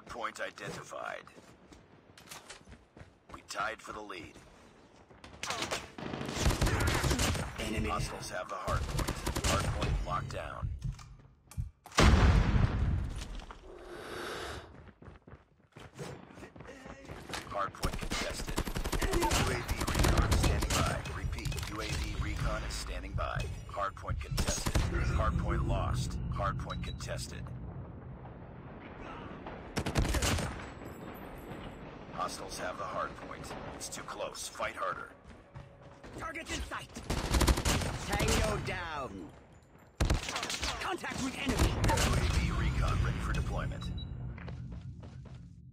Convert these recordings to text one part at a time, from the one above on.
Hardpoint identified. We tied for the lead. Enemy. Hostiles have the hard point. Hard point locked down. Hard point contested. UAV recon standing by. Repeat, UAV recon is standing by. Hardpoint contested. Hardpoint lost. Hardpoint contested. Hostiles have the hard point. It's too close. Fight harder. Target in sight. Tango down. Contact with enemy. UAV recon ready for deployment.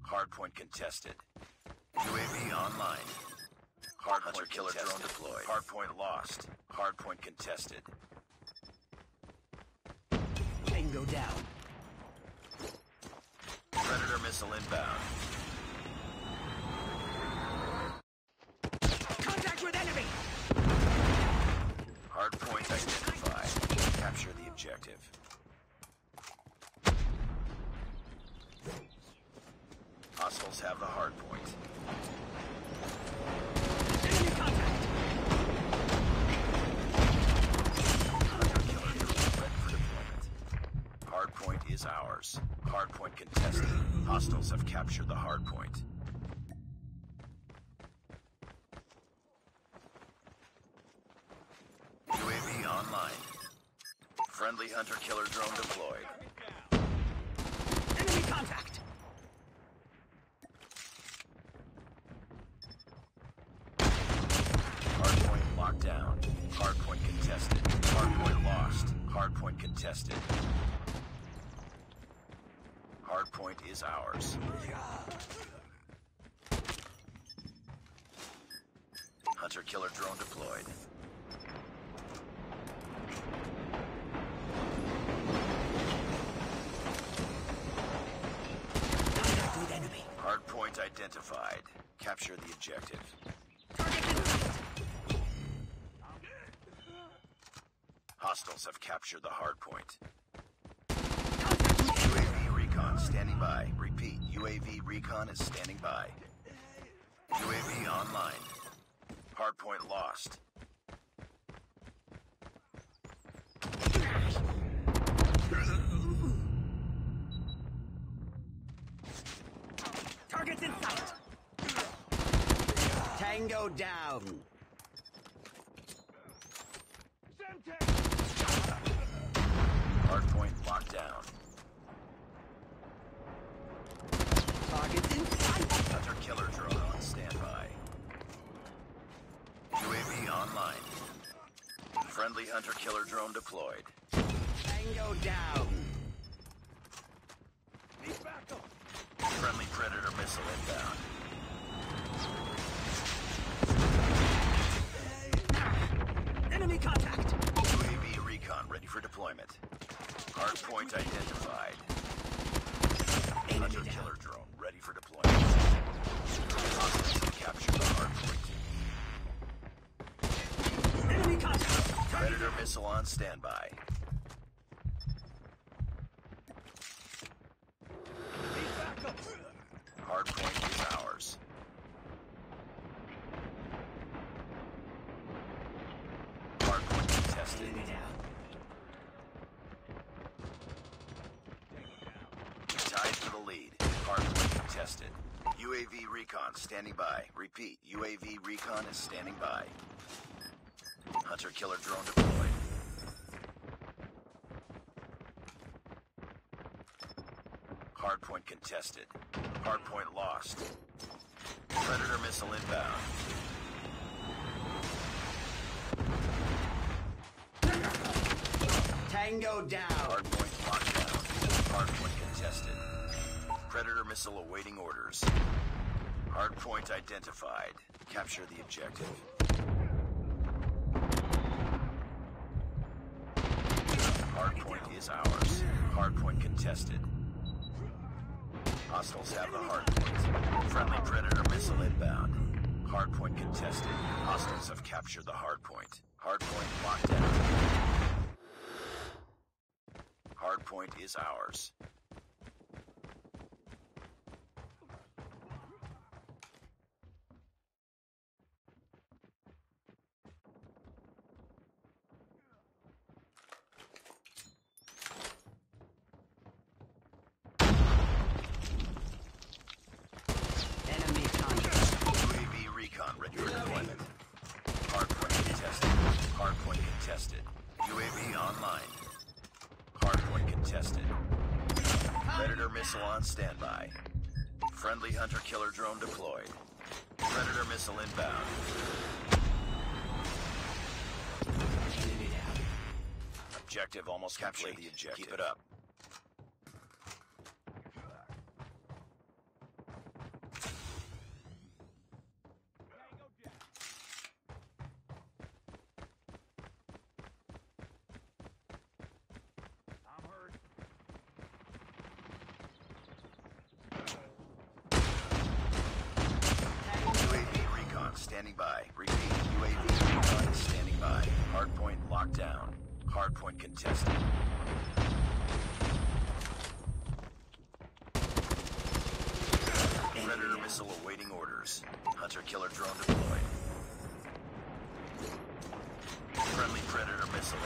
Hardpoint contested. UAV online. Hardpoint killer drone deployed. Hardpoint lost. Hardpoint contested. Tango down. Predator missile inbound. Contact with enemy. Hardpoint identified. Capture the objective. Hostiles have the hardpoint. Enemy contact. Hunter killer drone ready for deployment. Hardpoint is ours. Hardpoint contested. Hostiles have captured the hardpoint. UAV online. Friendly hunter killer drone deployed. Enemy contact. Hardpoint locked down. Hardpoint contested. Hardpoint lost. Hardpoint contested. Hardpoint is ours. Hunter killer drone deployed. Contact with enemy. Hardpoint identified. Capture the objective. Target in sight. Hostiles have captured the hardpoint. Contact with UAV recon standing by. Repeat, UAV recon is standing by. UAV online. Hardpoint lost. Targets in sight. Tango down. Hardpoint locked down. Hunter killer drone deployed. Tango down. Friendly predator missile inbound. Enemy contact. UAV recon ready for deployment. Hardpoint identified. hunter down. killer drone missile on standby. Hardpoint is ours. Hardpoint contested. Tied for the lead. Hardpoint contested. UAV recon standing by. Repeat, UAV recon is standing by. Hunter killer drone deployed. Hardpoint contested. Hardpoint lost. Predator missile inbound. Tango down. Hardpoint locked down. Hardpoint contested. Predator missile awaiting orders. Hardpoint identified. Capture the objective. Hardpoint is ours. Hardpoint contested. Hostiles have the hardpoint. Friendly Predator missile inbound. Hardpoint contested. Hostiles have captured the hardpoint. Hardpoint locked down. Hardpoint is ours. contested. UAV online. Hardpoint contested. Predator missile on standby. Friendly hunter-killer drone deployed. Predator missile inbound. Objective almost captured. Keep it up. Standing by. Repeat, UAV standing by. Hardpoint locked down. Hardpoint contested. Predator missile awaiting orders. Hunter-killer drone deployed. Friendly Predator missile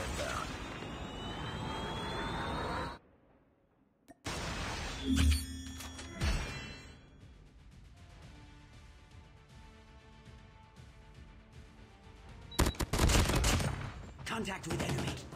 inbound. Contact with enemy.